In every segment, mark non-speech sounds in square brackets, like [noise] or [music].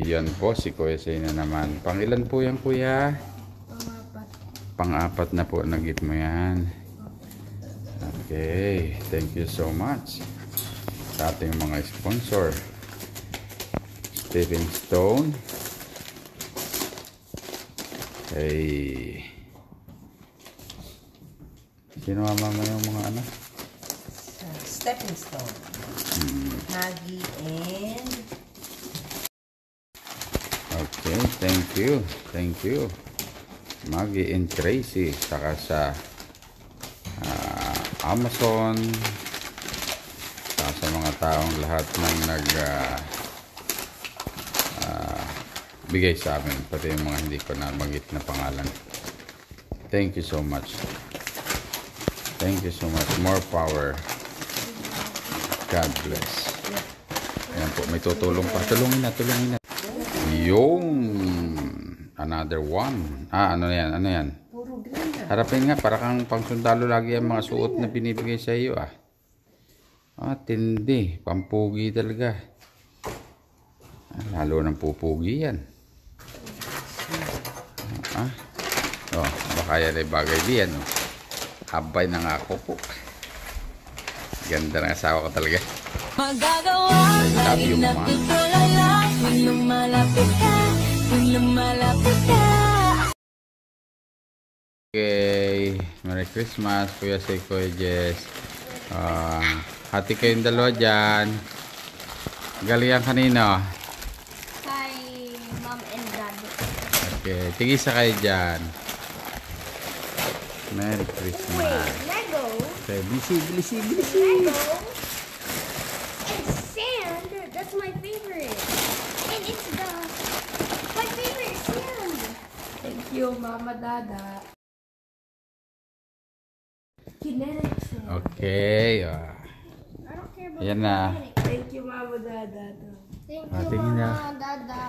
Iyan po, si Kuya Say na naman. Pangilan po yan, Kuya? Pangapat. Pang-apat na po nagit mo yan. Okay, thank you so much sa ating mga sponsor. Stepping Stone. Okay. Sino mama mo yung mga ano? Stepping stone. Maggie and thank you. Thank you. Maggie and Tracy. Saka sa ah, Amazon. Saka sa mga taong lahat ng nag ah, ah, bigay sa amin. Pati yung mga hindi ko na magit na pangalan. Thank you so much. Thank you so much. More power. God bless. Ayan po, may tutulong pa. Tulungin na, tulungin na. Yung another one. Ah, ano yan? Ano yan? puro green na. Harapin nga, para kang pangsundalo lagi ang mga suot na binibigay sa iyo ah. Ah, tindi. Pampugi talaga. Ah, lalo ng pupugi yan. Ah, oh, baka yan ay bagay diyan. Oh. Habay na nga ako po. Ganda ng asawa ko talaga. Magagawa ka love you, lumalapit ka, lumalapit ka Okay, Merry Christmas, Kuya Say, Kuya Jess. Ah, hati kayong dalawa dyan. Galingan kanino? Kay mom and dad. Okay, tigisa kayo dyan. Merry Christmas. Lego. Okay, bilisi, bilisi, bilisi. Lego. And sand. That's my favorite. And it's the my favorite sand. Thank you, Mama Dada. Kinetic sand. Okay, ah. I don't care about Ayan na. Thank you, Mama Dada. Thank Ah, you, tingin na. Mama, Dada.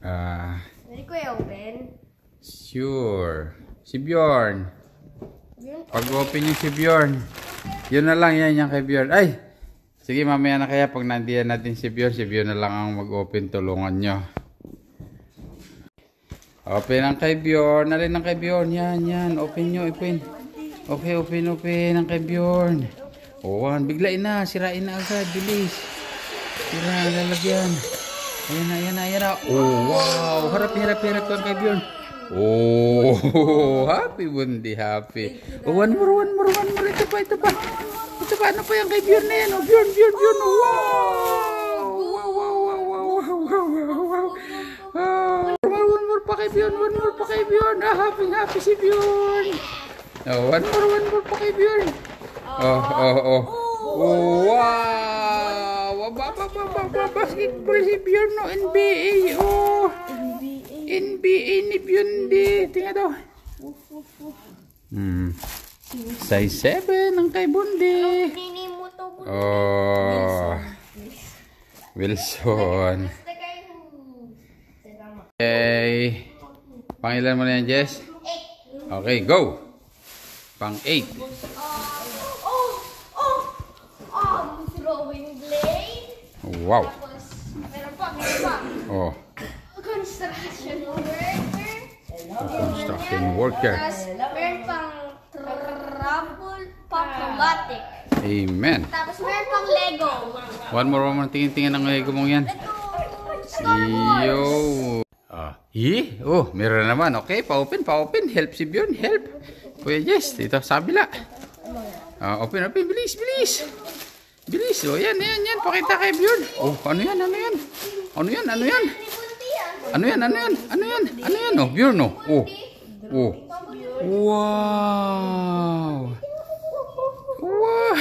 Ah, Ready ko i-open? sure. Si Bjorn. Pag-open yung si Bjorn. Yun na lang yan yung kay Bjorn. Ay! Sige, mamaya na kaya pag nandiyan natin si Bjorn, si Bjorn na lang ang mag-open. Tulungan nyo. Open ang kay Bjorn. Alin ang kay Bjorn? Yan, yan. Open nyo, open. Okay, open, open ang kay Bjorn. O, oh, biglain na. Sirain na agad. Bilis. Sira, lalagyan. Ayan na, ayan na, ayan na. Oh, wow. Harap, harap, harap ang kay Bjorn. Oh, [laughs] happy bundi, happy. Oh, one more, one more, one more. Ito pa, ito pa. Ito pa, ano pa yung kay Bjorn na yan? Oh, Bjorn, Bjorn, Bjorn. Wow, Bjorn, one more pa kay Bjorn. Ah, happy, happy si Bjorn. Oh, one more, one more pa kay Bjorn. Oh, oh, oh. Oh, wow. Basketball si Bjorn no, NBA. Oh. NBA ni Biondi. Tingnan daw. Hmm. Size 7 ang kay to. Oh. Wilson. Salamat. Okay. Pangilan mo na yan, Jess? Okay, go. Pang 8. Oh! Oh! Oh! Throwing blade. Wow. Tapos, meron pa, meron pa. Oh. Construction worker. Construction worker. Meron pang trouble pacromatic. Amen. Tapos, meron pang Lego. One more, one more. Tingin-tingin ang Lego mong yan. Star Wars. Yo. Hi? Oh, meron na naman. Okay, pa-open, pa-open. Help si Bjorn, help. Kuya Jess, dito sa kabila. Ah, open, open. Bilis, bilis. Bilis. Oh, yan, yan, yan. Pakita kay Bjorn. Oh, ano yan, ano yan? Ano yan, ano yan? Ano yan, ano yan? Ano yan? Ano yan, oh? Bjorn, oh. Oh. Oh. Wow. Wow.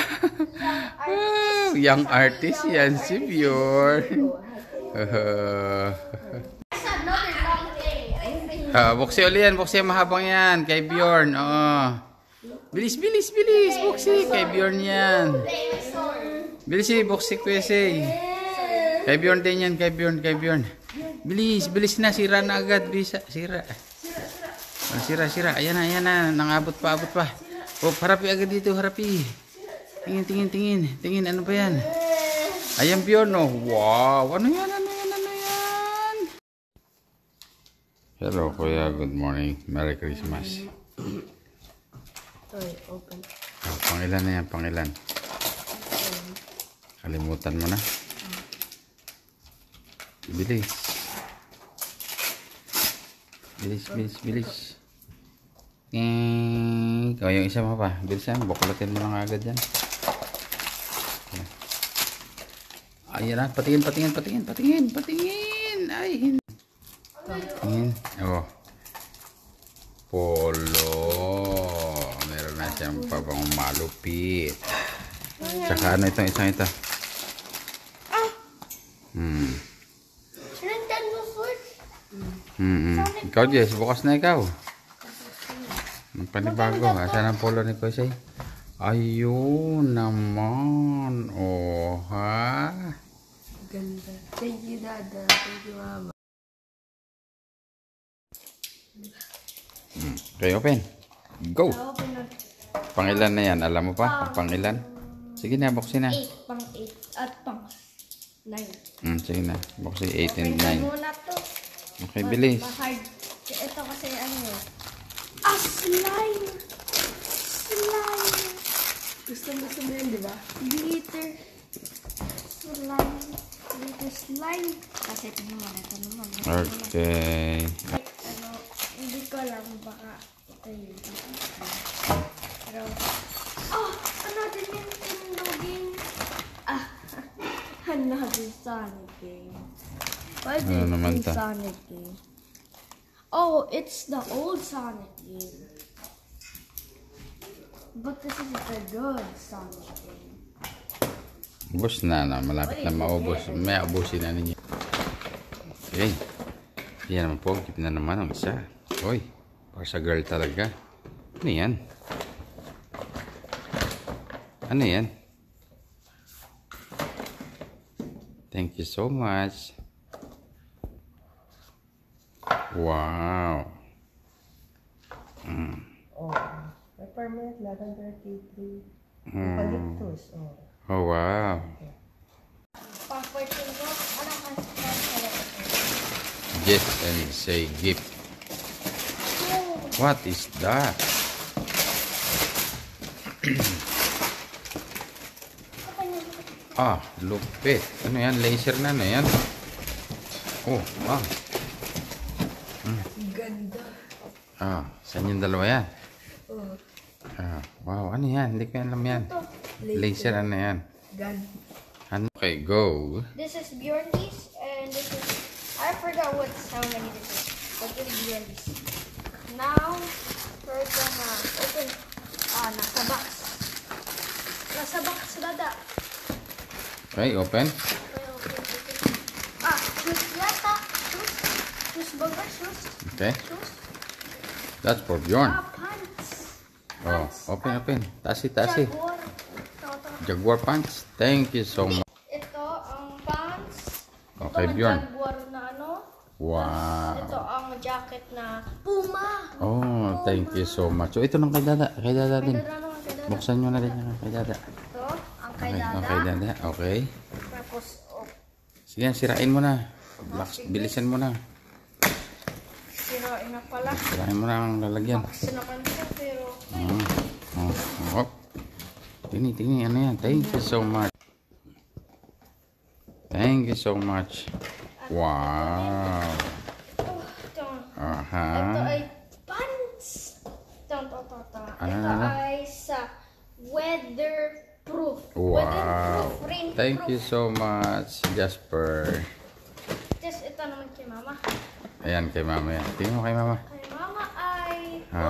wow. [laughs] Young artist yan si. Another long [laughs] Ah, buksi uli yan, buksi mahabang yan. Kay Bjorn, oo. Bilis, bilis, bilis. Buksi, kay Bjorn yan. Bilis eh, buksi ko eh. Kay Bjorn din yan, kay Bjorn, kay Bjorn. Bilis, bilis na, sira na agad. Bisa, sira. Ah, sira, sira. Ayan na, ayan na. Nangabot pa, abot pa. Oh, harapi agad dito, harapi. Tingin, tingin, tingin. Tingin, ano ba yan? Ayan, Bjorn, oh. Wow, ano yan, ano yan, ano yan? Hello, Kuya. Good morning. Merry Christmas. Toy, open. Oh, pangilan na yan, pangilan. Kalimutan mo na. Bilis. Bilis, bilis, bilis. Ting. O, yung isa mo pa. Bilisan, buklatin mo lang agad yan. Ayan na, patingin, patingin, patingin, patingin, patingin. Ay, hindi. Patingin. Oh. Polo. Meron na siyang pabang malupit. Tsaka ano itong isang ito? Ah! Hmm. Switch. Hmm. hmm. Ikaw, Jess, bukas na ikaw. Panibago. Asan ang polo ni Kusay? Ayun naman. Oh, ha? Ganda. Thank you, Dada. Thank you, Mama. Okay, open. Go. Open na. Pangilan na yan. Alam mo pa? Pangilan? Sige na, buksin na. 8 pang 8 at pang 9. Hmm, sige na. Buksin 8 and Wait 9. muna to. Okay, bilis. Mahard. Ito kasi ano eh. Ah, slime! Slime! Gusto mo gusto mo yun, di ba? Glitter. Slime. Glitter slime. Kasi ito naman. Ito naman. Okay. Ano, ko alam baka ito yun. Pero, oh, another Nintendo game. Ah, [laughs] another Sonic game. Why Ano did naman you to? Sonic game? Oh, it's the old Sonic game. But this is the good Sonic game. Ubus na na. Malapit na maubos. May ubusin na ninyo. Okay. Yan naman po. Na naman ang isa. Uy. Para sa girl talaga. Ano yan? Ano yan? Thank you so much. Wow. Oh. May permanent lavender K3. Hmm. Eucalyptus. Oh. Oh, wow. Sa Yes, and say gift. What is that? [clears throat] ah, lupit. Ano yan? Laser na ano yan? Oh, ah. Ganda. Ah, saan yung dalawa yan? Oh. Ah, wow, ano yan? Hindi ko alam yan. Laser ano yan? Gun. Ano? Okay, go. This is Bjorn's and this is I forgot what how many this is, but this is Bjorn's. Now we're gonna open ah nasa box. Nasa box dada. Okay, open. Okay, okay, okay. Ah, shoes yata. Shoes. Shoes burger, shoes. Okay, Shoes. that's for Bjorn. Ah, pants. Oh, open, open. Tasi, tasi. Jaguar. Pants. Thank you so much. Ito ang pants. Okay, ito Bjorn. Jaguar na ano. Wow. Ito ang jacket na Puma. Oh, thank you so much. So, ito ng kay Dada. Kay Dada din. Kay Dada naman, kay Dada. Buksan nyo na rin yung kay Dada. Ito, ang kay Okay, Dada. okay, Dada. Okay. Tapos, oh, Sige, sirain mo na. Laks- Bilisan mo na. sirain na pala. Sirain mo na ang lalagyan. Naman siya, pero Mm. Oh, oh. Tingni, tingni. Ano yan? Thank you so much. Thank you so much. Wow. Oh. Aha. Ito ay pants. Ito, ito, ito, ito. Ano, Ito ay sa weatherproof. Wow. Weatherproof, rainproof. Thank you so much, Jasper. Just ito naman kay mama. Ayan, kay mama yan. Tingnan mo kay mama. Kay mama ay Ha.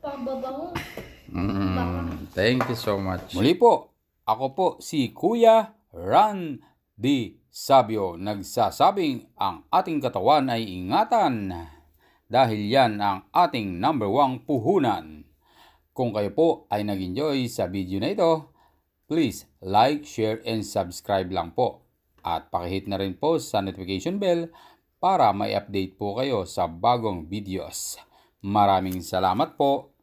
pambabango. Mm, thank you so much. Muli po, ako po si Kuya Ran Di Sabio nagsasabing ang ating katawan ay ingatan dahil yan ang ating number one puhunan. Kung kayo po ay nag-enjoy sa video na ito, please like, share, and subscribe lang po. At pakihit na rin po sa notification bell para may update po kayo sa bagong videos. Maraming salamat po